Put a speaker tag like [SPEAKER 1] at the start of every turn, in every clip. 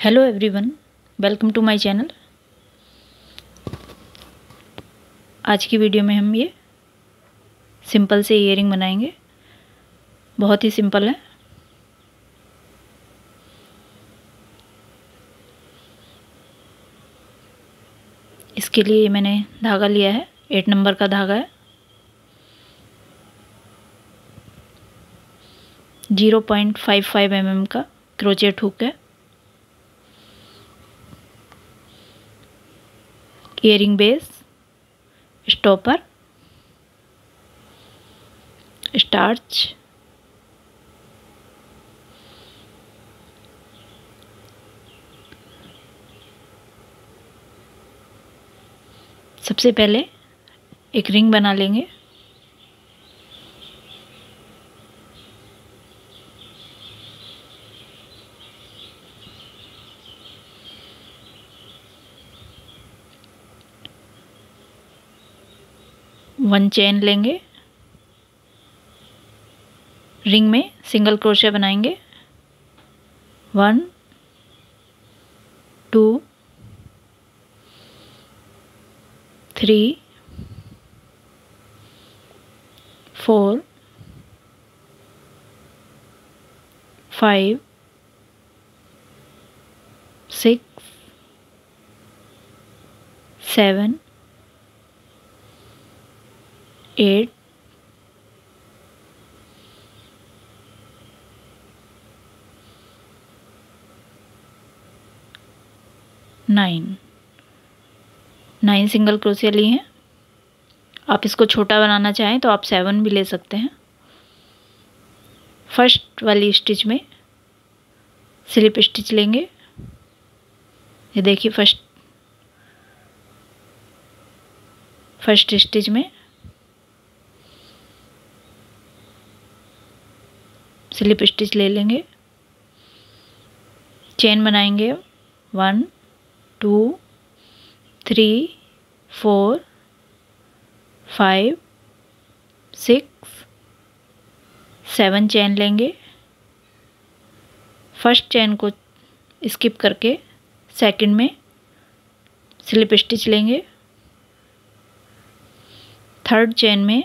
[SPEAKER 1] Hello everyone welcome to my channel आज की video में हम ये सिंपल से इयरिंग बनाएँगे। बहुत ही सिंपल है। इसके लिए मैंने धागा लिया है। एट नंबर का धागा है। Zero point five five M M का क्रोचेट हुक है। इयरिंग बेस स्टॉपर स्टार्च सबसे पहले एक रिंग बना लेंगे। वन चेन लेंगे रिंग में सिंगल क्रोशिया बनाएँगे one two three four five six seven eight nine nine single crochet लिए हैं। आप इसको छोटा बनाना चाहें तो आप सेवन भी ले सकते हैं। फ़र्स्ट वाली स्टिच में स्लिप स्टिच लेंगे। ये देखिए फ़र्स्ट फ़र्स्ट स्टिच में स्लिप स्टिच ले लेंगे। चेन बनाएँगे। One, two, three, four, five, six, seven chain लेंगे। फ़र्स्ट चेन को स्किप करके सेकंड में स्लिप स्टिच लेंगे। थर्ड चेन में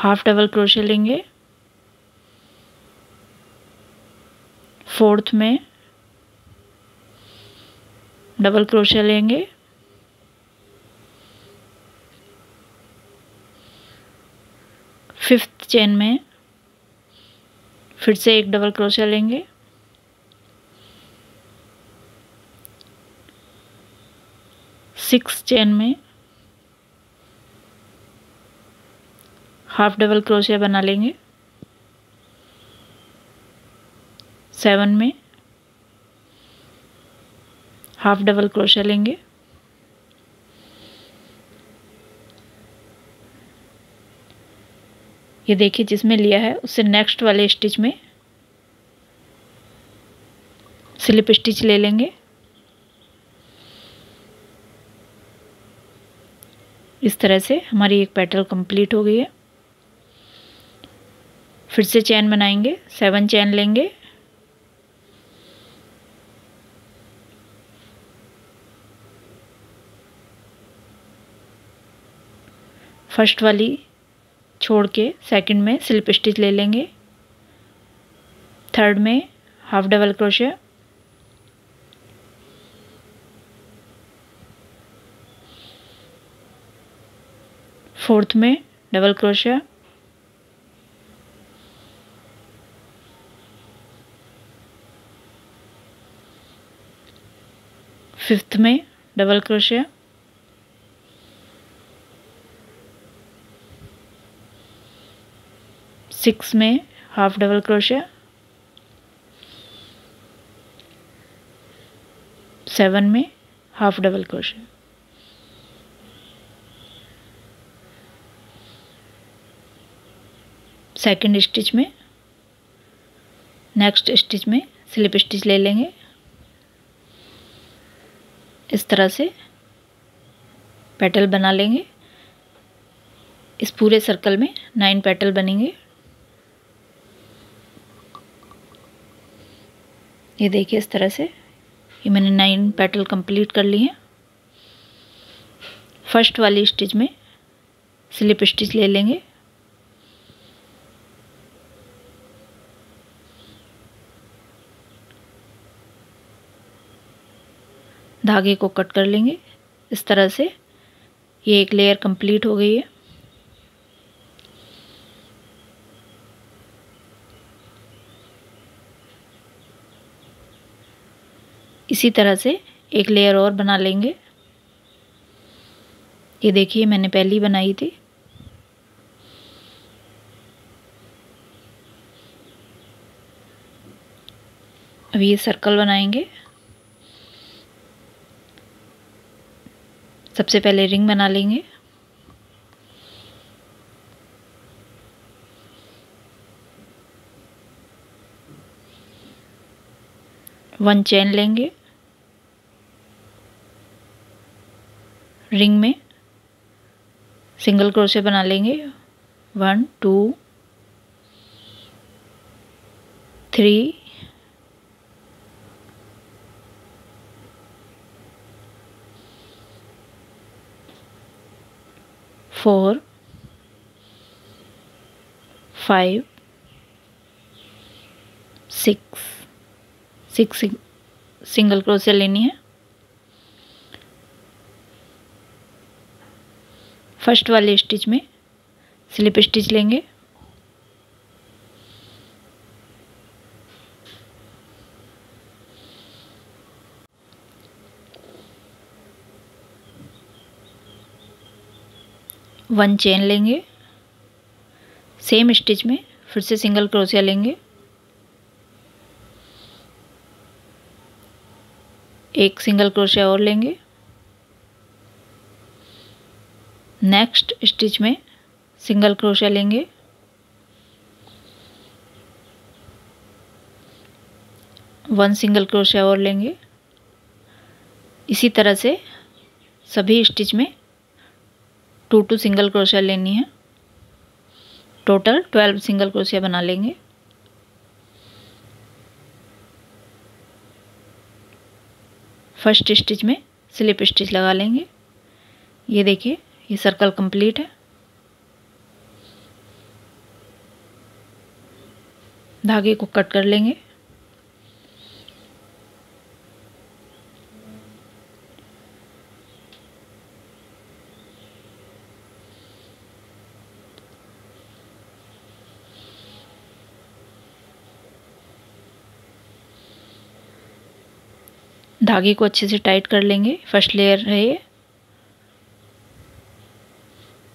[SPEAKER 1] हाफ़ डबल क्रोशे लेंगे। फोर्थ में डबल क्रोशे लेंगे। फिफ्थ चेन में फिर से एक डबल क्रोशे लेंगे। सिक्स चेन में हाफ़ डबल क्रोशिया बना लेंगे। सेवन में हाफ़ डबल क्रोशिया लेंगे। ये देखिए जिसमें लिया है, उससे नेक्स्ट वाले स्टिच में स्लिप स्टिच ले लेंगे। इस तरह से हमारी एक पेटल कंप्लीट हो गई है। फिर से चैन बनाएँगे सेवन चैन लेंगे। फ़र्स्ट वाली छोड़ के सेकंड में स्लिप स्टिच ले लेंगे। थर्ड में हाफ़ डबल क्रोशिया फोर्थ में डबल क्रोशिया फिफ्थ में डबल क्रोशिया सिक्स में हाफ़ डबल क्रोशिया सेवन में half double crochet second stitch में नेक्स्ट स्टिच में स्लिप स्टिच ले लेंगे. इस तरह से पेटल बना लेंगे। इस पूरे सर्कल में नाइन पेटल बनेंगे। ये देखिए इस तरह से। ये मैंने नाइन पेटल कंप्लीट कर ली हैं। फ़र्स्ट वाली स्टिच में स्लिप स्टिच ले लेंगे। धागे को कट कर लेंगे। इस तरह से ये एक लेयर कंप्लीट हो गई है। इसी तरह से एक लेयर और बना लेंगे। ये देखिए, मैंने पहली बनाई थी। अब ये सर्कल बनाएँगे। सबसे पहले रिंग बना लेंगे। वन चेन लेंगे। रिंग में सिंगल क्रोशे बना लेंगे। One, two, three four, five, six six single crochet लेनी है। फ़र्स्ट वाले स्टिच में स्लिप स्टिच लेंगे। वन चेन लेंगे। सेम स्टिच में, फिर से सिंगल क्रोशिया लेंगे। एक सिंगल क्रोशिया और लेंगे। नेक्स्ट स्टिच में सिंगल क्रोशिया लेंगे। वन सिंगल क्रोशिया और लेंगे। इसी तरह से सभी स्टिच में टू टू सिंगल क्रोशिया लेनी है। टोटल ट्वेल्व सिंगल क्रोशिया बना लेंगे। फ़र्स्ट स्टिच में स्लिप स्टिच लगा लेंगे। ये देखिए, ये सर्कल कंप्लीट है। धागे को कट कर लेंगे। धागे को अच्छे से टाइट कर लेंगे। फ़र्स्ट लेयर है ये।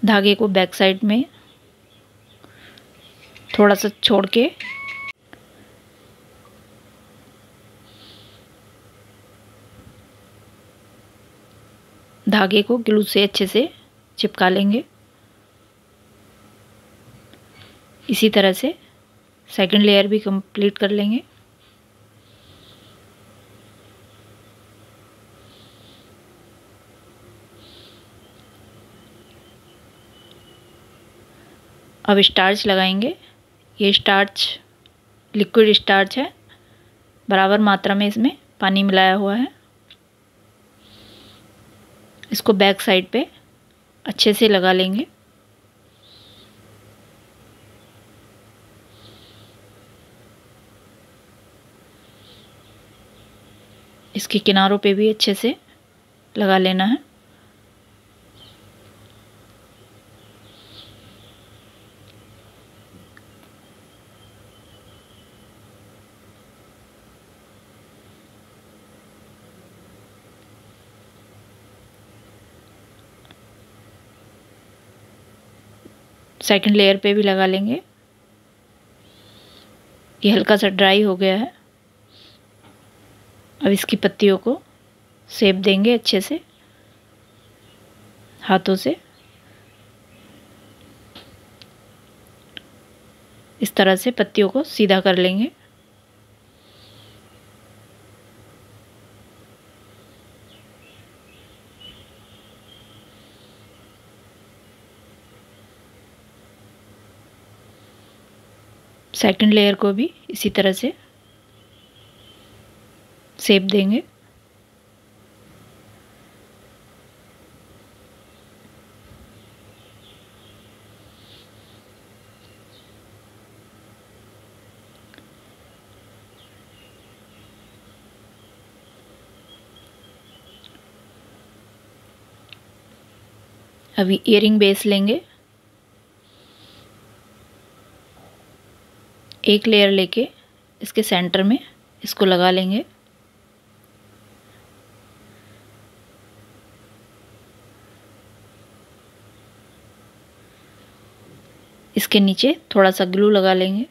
[SPEAKER 1] धागे को बैक साइड में थोड़ा सा छोड़ के। धागे को ग्लू से अच्छे से चिपका लेंगे। इसी तरह से सेकंड लेयर भी कंप्लीट कर लेंगे। अब स्टार्च लगाएँगे। ये स्टार्च लिक्विड स्टार्च है। बराबर मात्रा में इसमें पानी मिलाया हुआ है। इसको बैक साइड पे अच्छे से लगा लेंगे। इसके किनारों पे भी अच्छे से लगा लेना है। सेकंड लेयर पे भी लगा लेंगे। ये हल्का सा ड्राई हो गया है। अब इसकी पत्तियों को सेप देंगे अच्छे से, हाथों से। इस तरह से पत्तियों को सीधा कर लेंगे। सेकंड लेयर को भी इसी तरह से सेप देंगे। अभी इयरिंग बेस लेंगे। एक लेयर लेके इसके सेंटर में इसको लगा लेंगे। इसके नीचे थोड़ा सा ग्लू लगा लेंगे।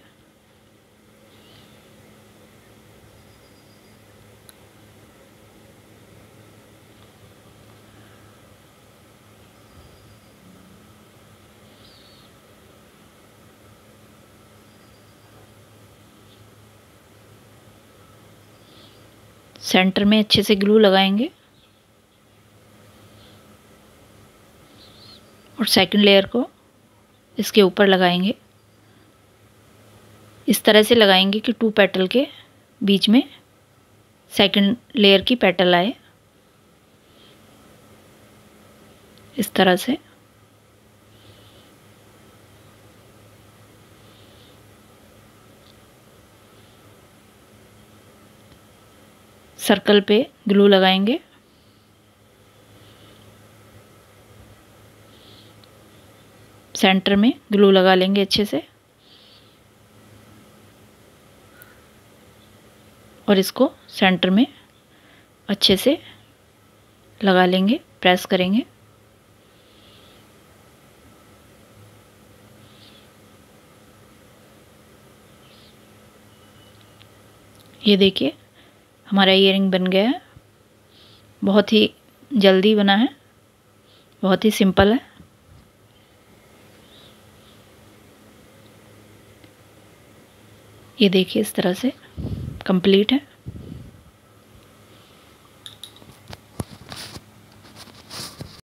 [SPEAKER 1] सेंटर में अच्छे से ग्लू लगाएँगे। और सेकंड लेयर को इसके ऊपर लगाएँगे। इस तरह से लगाएँगे कि टू पेटल के बीच में सेकंड लेयर की पेटल आए। इस तरह से। सर्कल पे ग्लू लगाएँगे। सेंटर में ग्लू लगा लेंगे अच्छे से। और इसको सेंटर में अच्छे से लगा लेंगे, प्रेस करेंगे। ये देखिए हमारा ईयर बन गया है। बहुत ही जल्दी बना है। बहुत ही सिंपल है। ये देखिए इस तरह से कंप्लीट है।